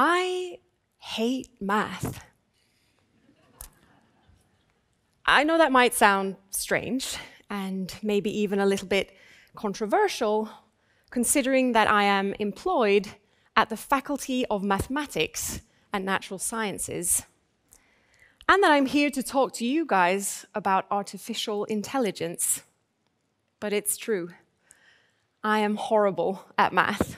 I hate math. I know that might sound strange and maybe even a little bit controversial, considering that I am employed at the Faculty of Mathematics and Natural Sciences, and that I'm here to talk to you guys about artificial intelligence. But it's true. I am horrible at math.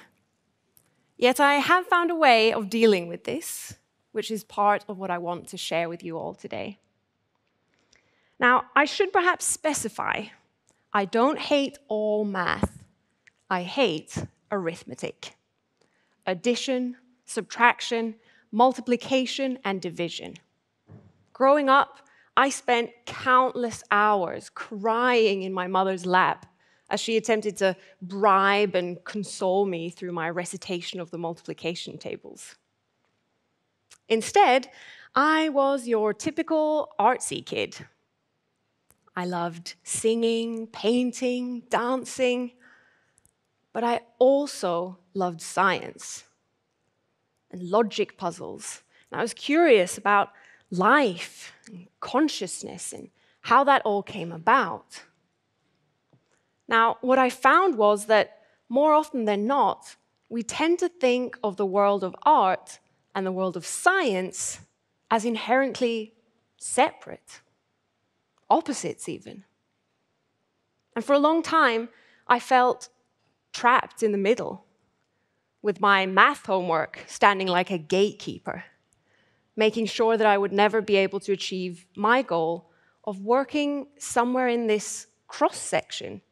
Yet I have found a way of dealing with this, which is part of what I want to share with you all today. Now, I should perhaps specify I don't hate all math, I hate arithmetic. Addition, subtraction, multiplication, and division. Growing up, I spent countless hours crying in my mother's lap as she attempted to bribe and console me through my recitation of the multiplication tables. Instead, I was your typical artsy kid. I loved singing, painting, dancing, but I also loved science and logic puzzles. And I was curious about life and consciousness and how that all came about. Now, what I found was that more often than not, we tend to think of the world of art and the world of science as inherently separate, opposites even. And for a long time, I felt trapped in the middle, with my math homework standing like a gatekeeper, making sure that I would never be able to achieve my goal of working somewhere in this cross section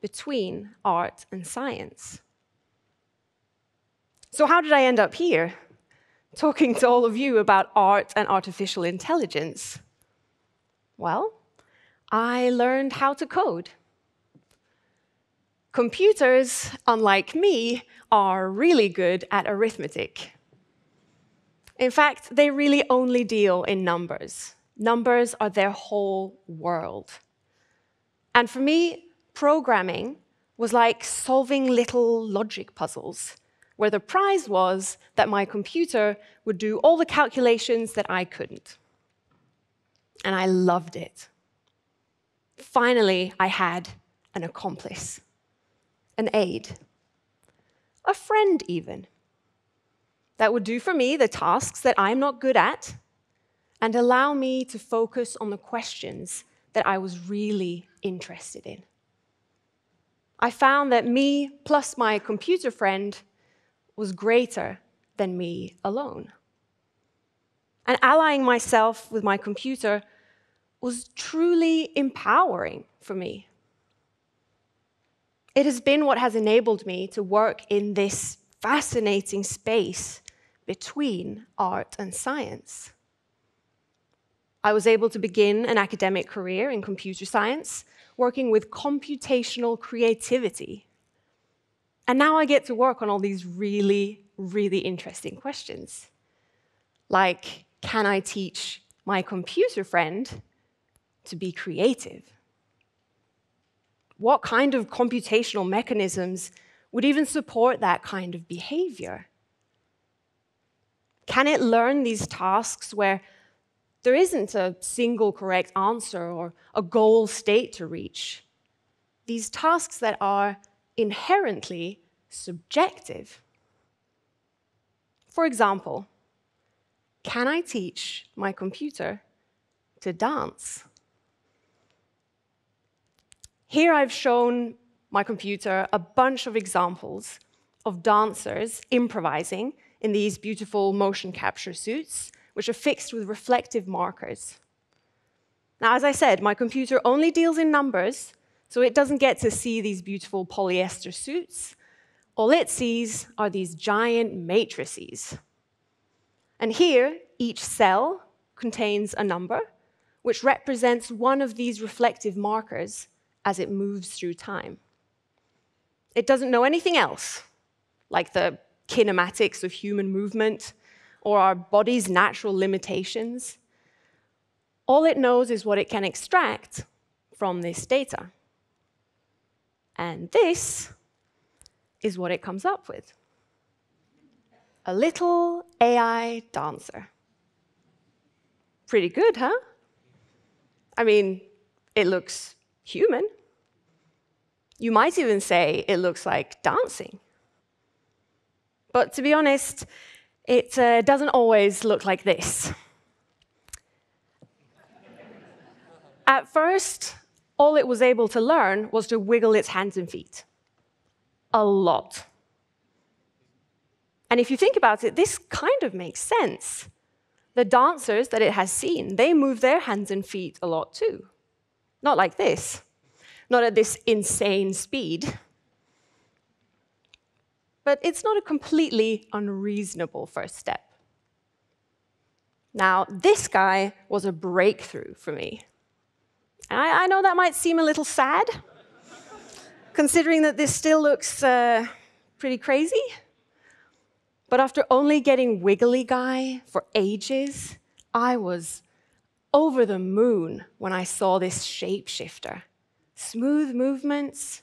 between art and science. So, how did I end up here, talking to all of you about art and artificial intelligence? Well, I learned how to code. Computers, unlike me, are really good at arithmetic. In fact, they really only deal in numbers. Numbers are their whole world. And for me, programming was like solving little logic puzzles, where the prize was that my computer would do all the calculations that I couldn't. And I loved it. Finally, I had an accomplice, an aide, a friend, even, that would do for me the tasks that I'm not good at and allow me to focus on the questions that I was really interested in. I found that me plus my computer friend was greater than me alone. And allying myself with my computer was truly empowering for me. It has been what has enabled me to work in this fascinating space between art and science. I was able to begin an academic career in computer science working with computational creativity. And now I get to work on all these really, really interesting questions. Like, can I teach my computer friend to be creative? What kind of computational mechanisms would even support that kind of behavior? Can it learn these tasks where there isn't a single correct answer or a goal state to reach. These tasks that are inherently subjective. For example, can I teach my computer to dance? Here I've shown my computer a bunch of examples of dancers improvising in these beautiful motion capture suits which are fixed with reflective markers. Now, as I said, my computer only deals in numbers, so it doesn't get to see these beautiful polyester suits. All it sees are these giant matrices. And here, each cell contains a number, which represents one of these reflective markers as it moves through time. It doesn't know anything else, like the kinematics of human movement, or our body's natural limitations. All it knows is what it can extract from this data. And this is what it comes up with a little AI dancer. Pretty good, huh? I mean, it looks human. You might even say it looks like dancing. But to be honest, it uh, doesn't always look like this. At first, all it was able to learn was to wiggle its hands and feet. A lot. And if you think about it, this kind of makes sense. The dancers that it has seen, they move their hands and feet a lot too. Not like this, not at this insane speed. But it's not a completely unreasonable first step. Now, this guy was a breakthrough for me. I, I know that might seem a little sad, considering that this still looks uh, pretty crazy. But after only getting Wiggly Guy for ages, I was over the moon when I saw this shapeshifter. Smooth movements,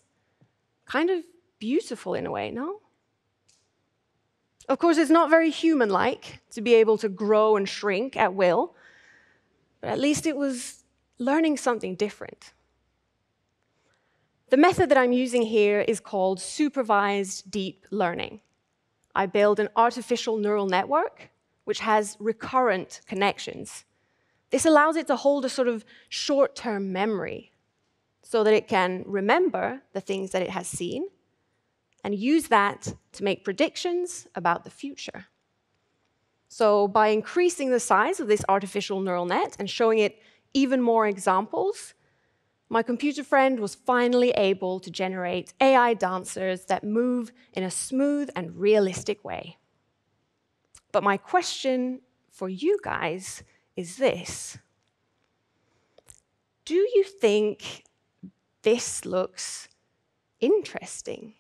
kind of beautiful in a way, no? Of course, it's not very human like to be able to grow and shrink at will, but at least it was learning something different. The method that I'm using here is called supervised deep learning. I build an artificial neural network which has recurrent connections. This allows it to hold a sort of short term memory so that it can remember the things that it has seen and use that to make predictions about the future. So, by increasing the size of this artificial neural net and showing it even more examples, my computer friend was finally able to generate AI dancers that move in a smooth and realistic way. But my question for you guys is this Do you think this looks interesting?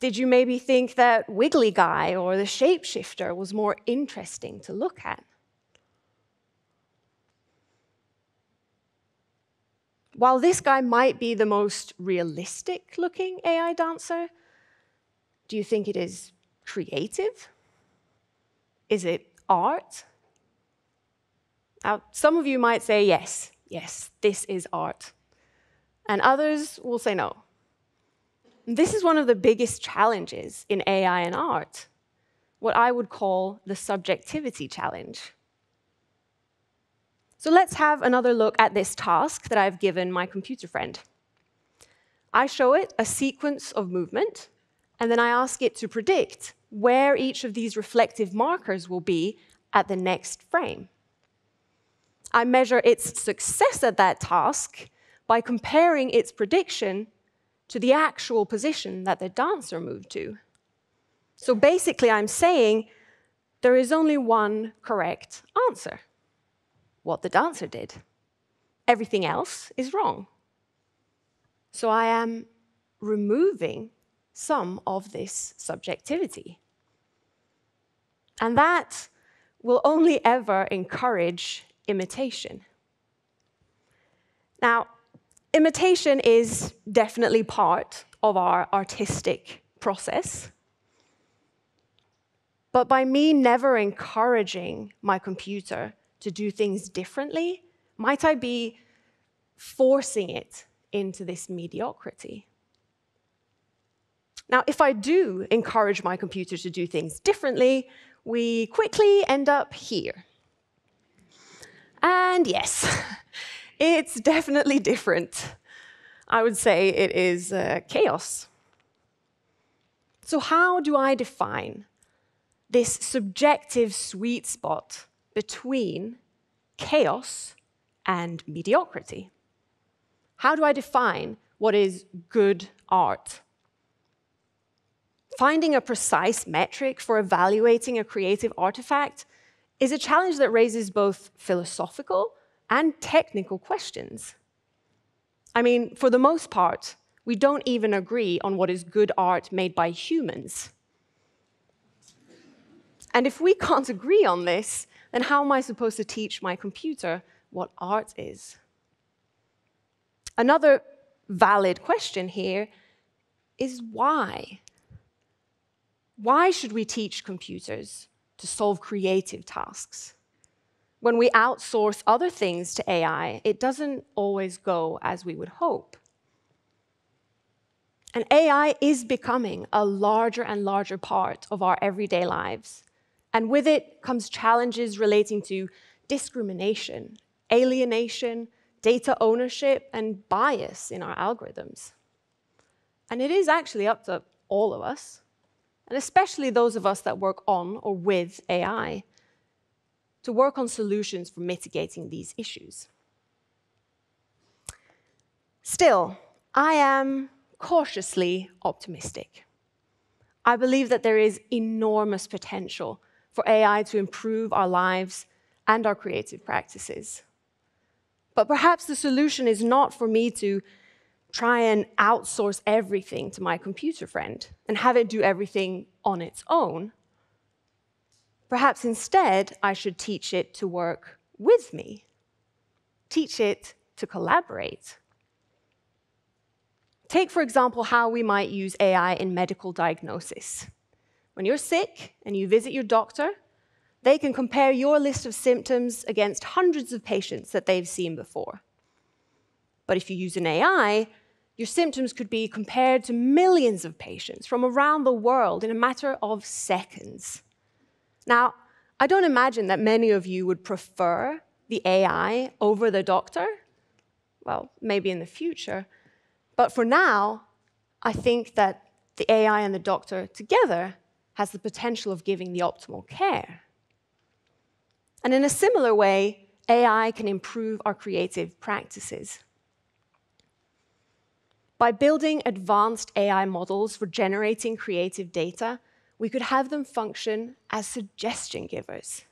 Did you maybe think that Wiggly Guy or the Shapeshifter was more interesting to look at? While this guy might be the most realistic looking AI dancer, do you think it is creative? Is it art? Now, some of you might say, yes, yes, this is art. And others will say no. This is one of the biggest challenges in AI and art, what I would call the subjectivity challenge. So let's have another look at this task that I've given my computer friend. I show it a sequence of movement, and then I ask it to predict where each of these reflective markers will be at the next frame. I measure its success at that task by comparing its prediction to the actual position that the dancer moved to. So basically, I'm saying there is only one correct answer what the dancer did. Everything else is wrong. So I am removing some of this subjectivity. And that will only ever encourage imitation. Now, imitation is definitely part of our artistic process. But by me never encouraging my computer to do things differently, might I be forcing it into this mediocrity? Now, if I do encourage my computer to do things differently, we quickly end up here. And yes, it's definitely different. I would say it is uh, chaos. So, how do I define this subjective sweet spot between chaos and mediocrity? How do I define what is good art? Finding a precise metric for evaluating a creative artifact is a challenge that raises both philosophical and technical questions. I mean, for the most part, we don't even agree on what is good art made by humans. And if we can't agree on this, then how am I supposed to teach my computer what art is? Another valid question here is why? why should we teach computers to solve creative tasks? When we outsource other things to AI, it doesn't always go as we would hope. And AI is becoming a larger and larger part of our everyday lives. And with it comes challenges relating to discrimination, alienation, data ownership, and bias in our algorithms. And it is actually up to all of us, and especially those of us that work on or with AI, to work on solutions for mitigating these issues. Still, I am cautiously optimistic. I believe that there is enormous potential for AI to improve our lives and our creative practices. But perhaps the solution is not for me to try and outsource everything to my computer friend and have it do everything on its own. Perhaps instead, I should teach it to work with me, teach it to collaborate. Take, for example, how we might use AI in medical diagnosis. When you're sick and you visit your doctor, they can compare your list of symptoms against hundreds of patients that they've seen before. But if you use an AI, your symptoms could be compared to millions of patients from around the world in a matter of seconds. Now, I don't imagine that many of you would prefer the AI over the doctor. Well, maybe in the future. But for now, I think that the AI and the doctor together has the potential of giving the optimal care. And in a similar way, AI can improve our creative practices. By building advanced AI models for generating creative data, we could have them function as suggestion givers.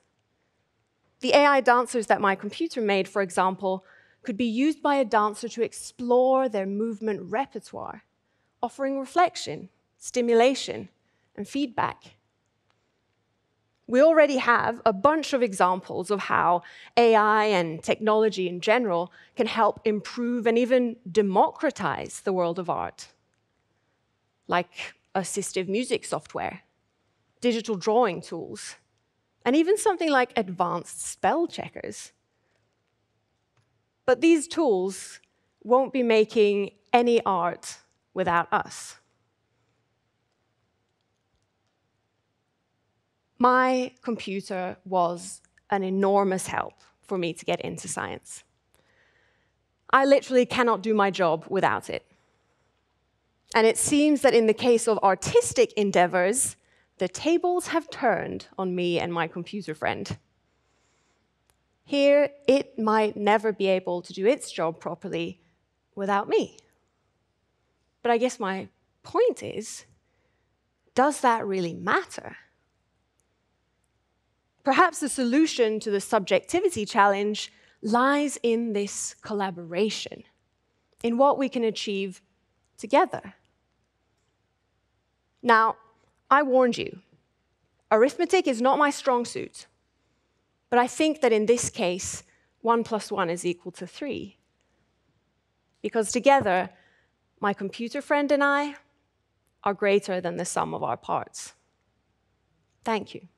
The AI dancers that my computer made, for example, could be used by a dancer to explore their movement repertoire, offering reflection, stimulation, and feedback. We already have a bunch of examples of how AI and technology in general can help improve and even democratize the world of art, like assistive music software, digital drawing tools, and even something like advanced spell checkers. But these tools won't be making any art without us. My computer was an enormous help for me to get into science. I literally cannot do my job without it. And it seems that in the case of artistic endeavors, the tables have turned on me and my computer friend. Here, it might never be able to do its job properly without me. But I guess my point is does that really matter? Perhaps the solution to the subjectivity challenge lies in this collaboration, in what we can achieve together. Now, I warned you, arithmetic is not my strong suit. But I think that in this case, 1 plus 1 is equal to 3. Because together, my computer friend and I are greater than the sum of our parts. Thank you.